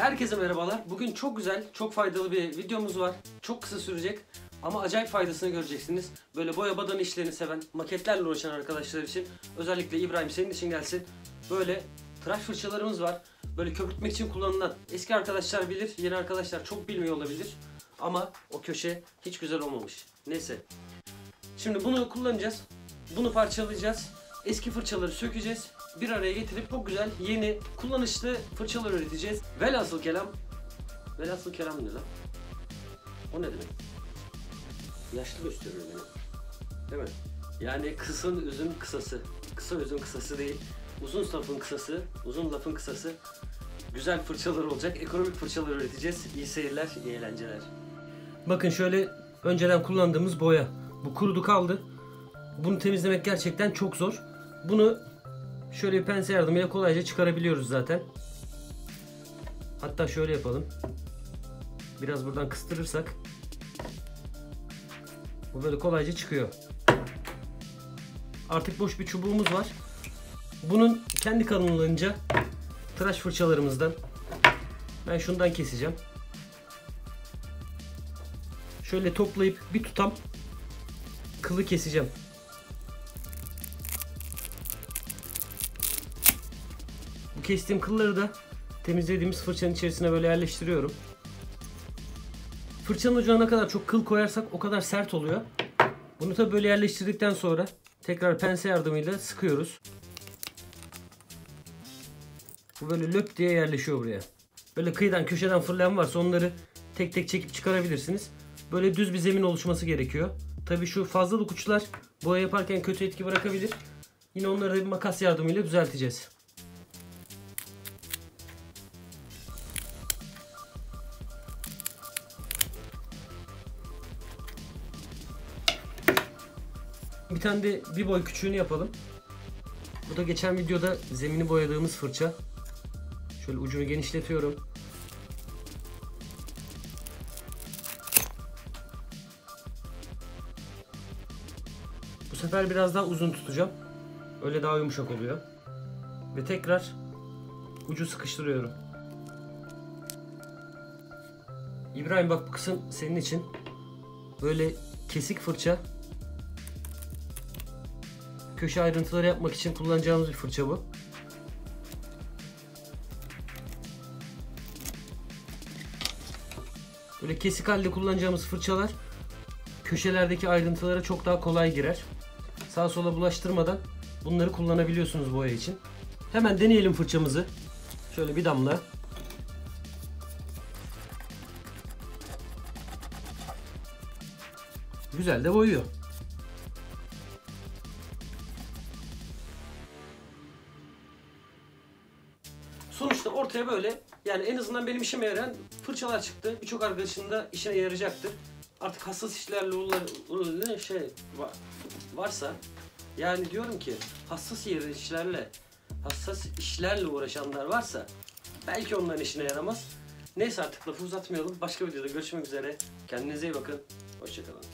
Herkese merhabalar. Bugün çok güzel, çok faydalı bir videomuz var. Çok kısa sürecek ama acayip faydasını göreceksiniz. Böyle boya badana işlerini seven, maketlerle uğraşan arkadaşlar için özellikle İbrahim senin için gelsin. Böyle tıraş fırçalarımız var. Böyle köpürtmek için kullanılan eski arkadaşlar bilir, yeni arkadaşlar çok bilmiyor olabilir. Ama o köşe hiç güzel olmamış. Neyse. Şimdi bunu kullanacağız. Bunu parçalayacağız. Eski fırçaları sökeceğiz. Bir araya getirip çok güzel yeni kullanışlı fırçalar üreteceğiz. Velhasıl kelam Velhasıl kelam ne lan? O ne demek? Yaşlı gösteriyor beni. Değil mi? Yani kısın üzüm kısası. Kısa üzüm kısası değil. Uzun lafın kısası, uzun lafın kısası. Güzel fırçalar olacak. Ekonomik fırçalar üreteceğiz. İyi seyirler, iyi eğlenceler. Bakın şöyle önceden kullandığımız boya. Bu kurudu kaldı. Bunu temizlemek gerçekten çok zor. Bunu şöyle bir pense yardımıyla kolayca çıkarabiliyoruz zaten. Hatta şöyle yapalım. Biraz buradan kıstırırsak bu böyle kolayca çıkıyor. Artık boş bir çubuğumuz var. Bunun kendi kalınlığınca tıraş fırçalarımızdan ben şundan keseceğim. Şöyle toplayıp bir tutam kılı keseceğim. Kestiğim kılları da temizlediğimiz fırçanın içerisine böyle yerleştiriyorum. Fırçanın ucuna ne kadar çok kıl koyarsak o kadar sert oluyor. Bunu tabi böyle yerleştirdikten sonra tekrar pense yardımıyla sıkıyoruz. Bu böyle löp diye yerleşiyor buraya. Böyle kıyıdan köşeden fırlayan varsa onları tek tek çekip çıkarabilirsiniz. Böyle düz bir zemin oluşması gerekiyor. Tabi şu fazlalık uçlar boya yaparken kötü etki bırakabilir. Yine onları da bir makas yardımıyla düzelteceğiz. Bir tane de bir boy küçüğünü yapalım. Bu da geçen videoda zemini boyadığımız fırça. Şöyle ucunu genişletiyorum. Bu sefer biraz daha uzun tutacağım. Öyle daha yumuşak oluyor. Ve tekrar ucu sıkıştırıyorum. İbrahim bak bu kısım senin için. Böyle kesik fırça köşe ayrıntıları yapmak için kullanacağımız bir fırça bu. Böyle kesik halde kullanacağımız fırçalar köşelerdeki ayrıntılara çok daha kolay girer. Sağa sola bulaştırmadan bunları kullanabiliyorsunuz boya için. Hemen deneyelim fırçamızı. Şöyle bir damla. Güzel de boyuyor. Sonuçta ortaya böyle yani en azından benim işime yarayan fırçalar çıktı. Birçok arkadaşın da işine yarayacaktır. Artık hassas işlerle uğraşan şey va- varsa yani diyorum ki hassas işlerle hassas işlerle uğraşanlar varsa belki onların işine yaramaz. Neyse artık lafı uzatmayalım. Başka videoda görüşmek üzere. Kendinize iyi bakın. Hoşçakalın.